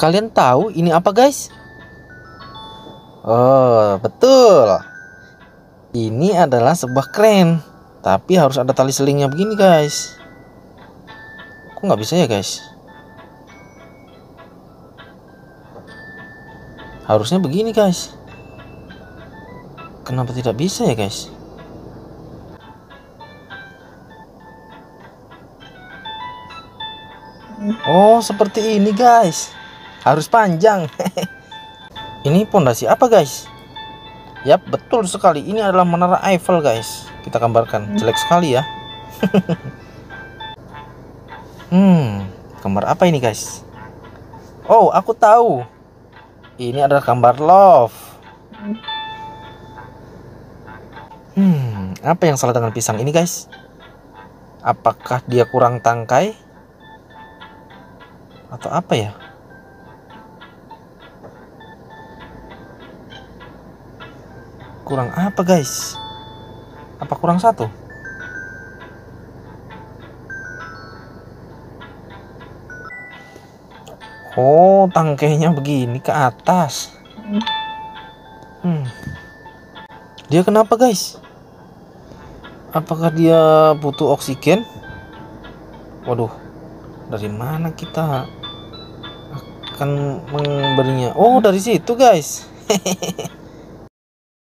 Kalian tahu ini apa guys? Oh betul Ini adalah sebuah kren Tapi harus ada tali selingnya begini guys Kok nggak bisa ya guys? Harusnya begini guys Kenapa tidak bisa ya guys? Oh seperti ini guys Harus panjang. Ini pondasi apa guys? Yap betul sekali. Ini adalah menara Eiffel guys. Kita gambarkan. Jelek sekali ya. Hmm Gambar apa ini guys? Oh aku tahu. Ini adalah gambar love. Hmm Apa yang salah dengan pisang ini guys? Apakah dia kurang tangkai? atau apa ya kurang apa guys? Apa kurang satu? Oh tangkainya begini ke atas. Hmm. Dia kenapa guys? Apakah dia butuh oksigen? Waduh Dari mana kita akan memberinya? Oh dari situ guys